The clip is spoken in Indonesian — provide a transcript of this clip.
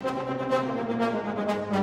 Thank